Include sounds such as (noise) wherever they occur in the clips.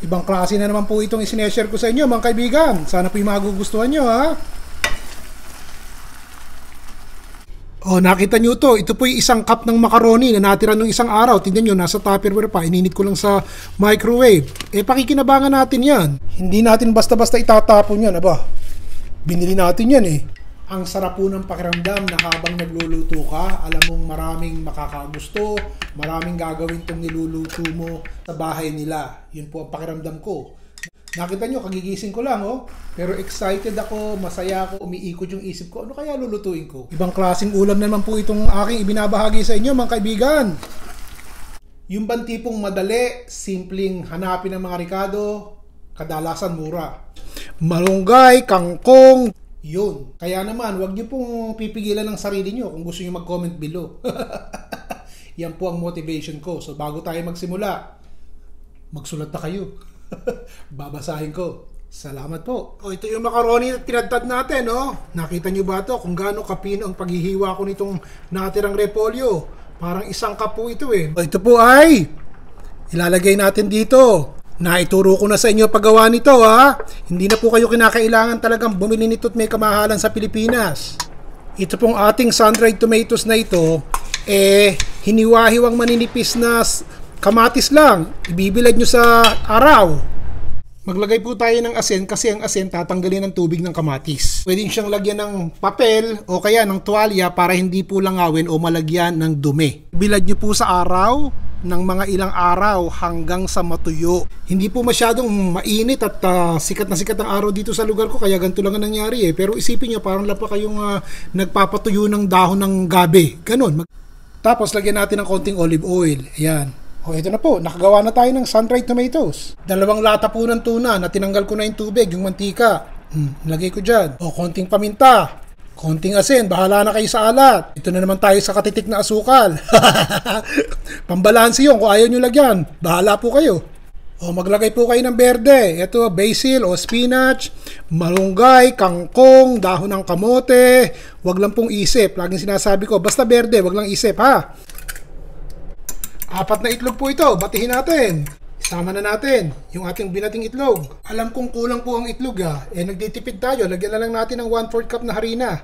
Ibang klase na naman po itong isineshare ko sa inyo mga kaibigan. Sana po yung magugustuhan nyo ha. Oh, nakita nyo to. Ito po yung isang cup ng macaroni na natira nung isang araw. Tingnan nyo, nasa tupperware pa. Ininit ko lang sa microwave. Eh, pakikinabangan natin yan. Hindi natin basta-basta itatapon yan. Aba, binili natin yan eh. Ang sarap po ng pakiramdam na habang nagluluto ka, alam mong maraming makakagusto, maraming gagawin tong niluluto mo sa bahay nila. Yun po ang pakiramdam ko. Nakita nyo, kagigising ko lang, oh. Pero excited ako, masaya ako, umiikot yung isip ko. Ano kaya lulutuin ko? Ibang klaseng ulam naman po itong aking ibinabahagi sa inyo, mga kaibigan. Yung bang tipong madali, simpleng hanapin ng mga rikado, kadalasan mura. Malunggay, kangkong, yun. Kaya naman, wag niyo pong pipigilan ng sarili niyo kung gusto niyo mag-comment below. (laughs) Yan po ang motivation ko. So bago tayo magsimula, magsulat na kayo. (laughs) Babasahin ko. Salamat po. O ito yung macaroni na tinadtad natin, no? Nakita niyo ba to kung gaano kapino ang paghihiwa ko nitong natirang repolyo? Parang isang cup po ito eh. O ito po ay ilalagay natin dito. Naituro ko na sa inyo paggawa nito ha. Hindi na po kayo kinakailangan talagang bumili nito at may kamahalan sa Pilipinas. Ito pong ating sun-dried tomatoes na ito, eh, hiniwa-hiwang maninipis na kamatis lang. Ibibilad nyo sa araw. Maglagay po tayo ng asin kasi ang asin tatanggalin ng tubig ng kamatis. Pwede siyang lagyan ng papel o kaya ng tuwalya para hindi po langawin o malagyan ng dumi. Bilad nyo po sa araw ng mga ilang araw hanggang sa matuyo. Hindi po masyadong mainit at uh, sikat na sikat ang araw dito sa lugar ko kaya ganito lang ang nangyari eh. Pero isipin nyo parang lapa kayong uh, nagpapatuyo ng dahon ng gabi. Ganon. Tapos lagyan natin ng konting olive oil. Ayan. O ito na po, nakagawa na tayo ng sun-dried tomatoes. Dalawang lata po ng tuna na tinanggal ko na yung tubig, yung mantika. Hmm, lagay ko dyan. O konting paminta. Konting asin, bahala na kayo sa alat. Ito na naman tayo sa katitik na asukal. (laughs) Pambalansi yun, kung ayaw nyo lagyan, bahala po kayo. O maglagay po kayo ng berde. Ito, basil o spinach, malunggay, kangkong, dahon ng kamote. Huwag lang pong isip. Laging sinasabi ko, basta berde, wag lang isip ha. Apat na itlog po ito. Batihin natin. Isama na natin yung ating binating itlog. Alam kong kulang po ang itlog ha. Eh nagtitipid tayo. Lagyan na lang natin ng 1-4 cup na harina.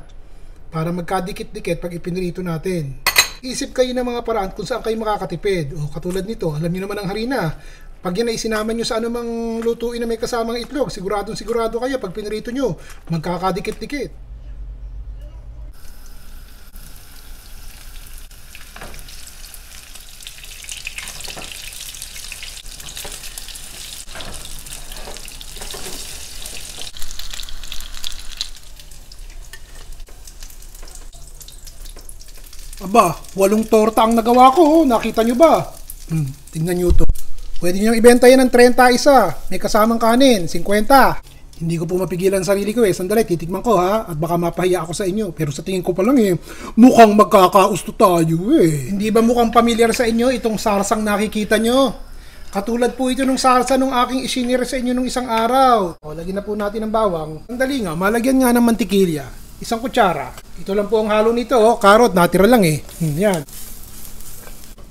Para magkadikit-dikit pag ipinrito natin. Isip kayo ng mga paraan kung saan kayo makakatipid. O katulad nito, alam niyo naman ang harina. Pag yan ay sinama nyo sa anumang lutuin na may kasamang itlog, siguradong sigurado kayo pag pinrito nyo, magkakadikit-dikit. Aba, walong torta ang nagawa ko. Oh. Nakita nyo ba? Hmm, tingnan nyo to. Pwede nyo ibenta yan ng 30 isa. May kasamang kanin, 50. Hindi ko po mapigilan sarili ko eh. Sandali, titikman ko ha. At baka mapahiya ako sa inyo. Pero sa tingin ko pa lang eh, mukhang magkakausto tayo eh. Hindi ba mukhang pamilyar sa inyo itong sarsang nakikita nyo? Katulad po ito nung sarsa nung aking isinire sa inyo nung isang araw. O, lagyan na po natin ng bawang. Sandali nga, malagyan nga ng mantikilya. Isang kutsara. Ito lang po ang halo nito. Oh. Carrot, natira lang eh. Hmm, yan.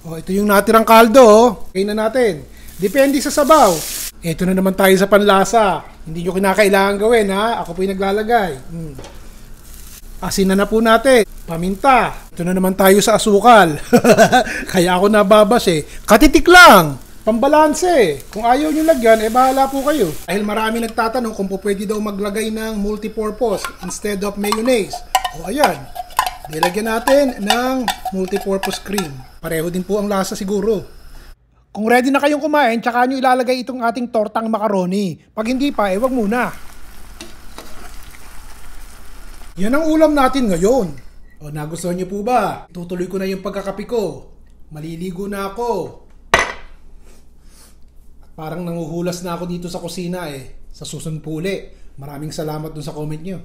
Oh, ito yung natirang kaldo. Oh. Kain na natin. Depende sa sabaw. Ito na naman tayo sa panlasa. Hindi nyo kinakailangan gawin ha. Ako po yung naglalagay. Hmm. Asin na na po natin. Paminta. Ito na naman tayo sa asukal. (laughs) Kaya ako nababas eh. Katitik lang. Pambalanse. Kung ayaw nyo lagyan, eh bahala po kayo. Dahil marami nagtatanong kung po pwede daw maglagay ng multipurpose instead of mayonnaise. O ayan, nilagyan natin ng multipurpose cream. Pareho din po ang lasa siguro. Kung ready na kayong kumain, tsaka nyo ilalagay itong ating tortang macaroni. Pag hindi pa, eh wag muna. Yan ang ulam natin ngayon. O nagustuhan nyo po ba? Tutuloy ko na yung pagkakapi ko. Maliligo na ako. Parang nanguhulas na ako dito sa kusina eh. Sa susunod po uli. Maraming salamat dun sa comment nyo.